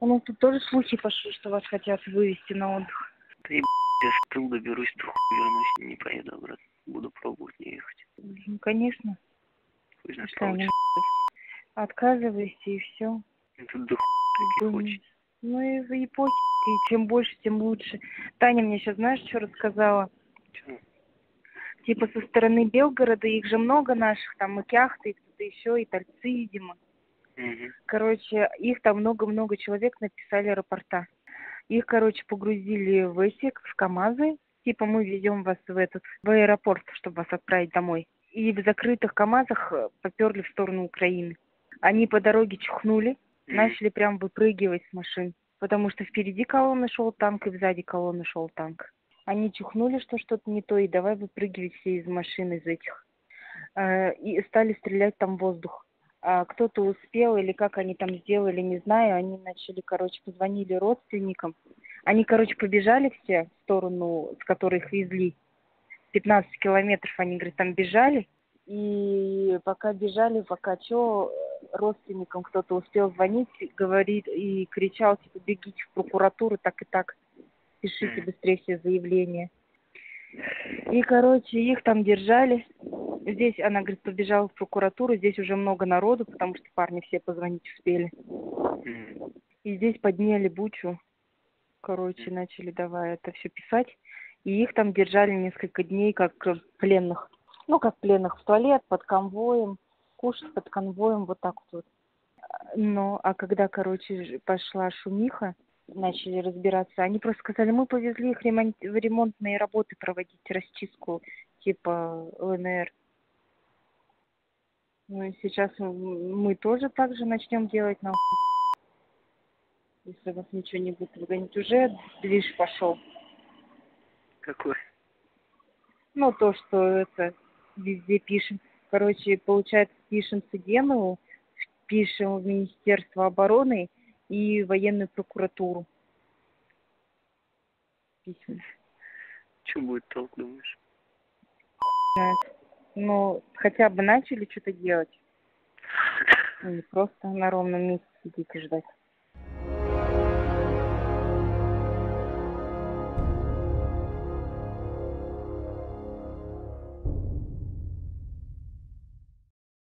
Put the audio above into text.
У нас тут тоже слухи пошли, что вас хотят вывести на отдых. Да я с тыл доберусь, то хуй вернусь, не поеду обратно. Буду пробовать не ехать. Ну, конечно. Хуй знает, Что. Отказывайся и все. Тут до хуй таки хочется. Ну и, и пофиг, и чем больше, тем лучше. Таня мне сейчас, знаешь, что рассказала? Чё? Типа со стороны Белгорода, их же много наших, там и кяхты, и кто-то еще, и тальцы, видимо. Мгм. Короче, их там много-много человек написали рапорта. Их, короче, погрузили в эти, в КАМАЗы. Типа мы везем вас в этот, в аэропорт, чтобы вас отправить домой. И в закрытых КАМАЗах э, поперли в сторону Украины. Они по дороге чихнули, начали прям выпрыгивать с машин. Потому что впереди колонны шел танк, и сзади колонны шел танк. Они чихнули, что что-то не то, и давай выпрыгивать все из машин, из этих. Э, И стали стрелять там в воздух. А кто-то успел, или как они там сделали, не знаю. Они начали, короче, позвонили родственникам. Они, короче, побежали все в сторону, с которой их везли. 15 километров они, говорит, там бежали. И пока бежали, пока что родственникам кто-то успел звонить, говорит и кричал, типа, бегите в прокуратуру, так и так, пишите быстрее все заявления. И, короче, их там держали. Здесь, она, говорит, побежала в прокуратуру, здесь уже много народу, потому что парни все позвонить успели. И здесь подняли бучу, короче, начали давай это все писать. И их там держали несколько дней как пленных. Ну, как пленных в туалет, под конвоем, кушать под конвоем, вот так вот. Ну, а когда, короче, пошла шумиха, начали разбираться, они просто сказали, мы повезли их ремонт, в ремонтные работы проводить, расчистку типа ЛНР. Ну и сейчас м, мы тоже так же начнем делать нахуй если вас ничего не будет выгонять. Уже движ пошел. Какой? Ну, то, что это везде пишем. Короче, получается, пишем СДНУ, пишем в Министерство обороны и военную прокуратуру. Письма. Че будет толк, думаешь? Знает. Ну, хотя бы начали что-то делать. Не просто на ровном месте сидеть и ждать.